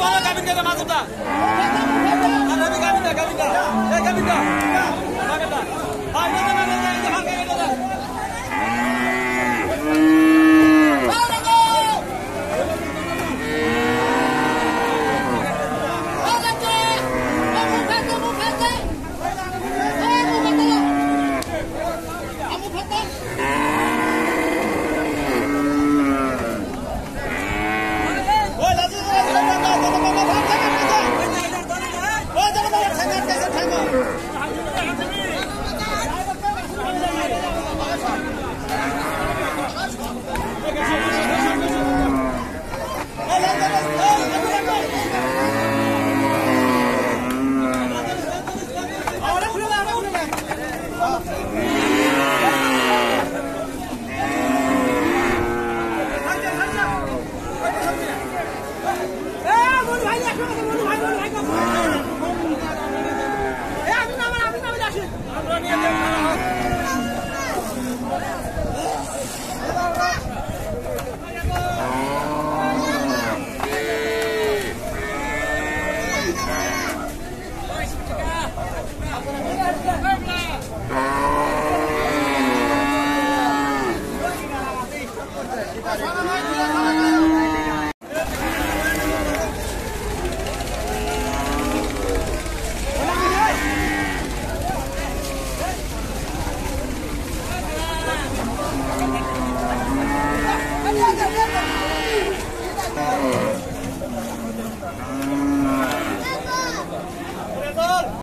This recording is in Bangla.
বলো কাবিনকে মাছ উঠা কাবিন কাবিন কাবিন ভাই Come on,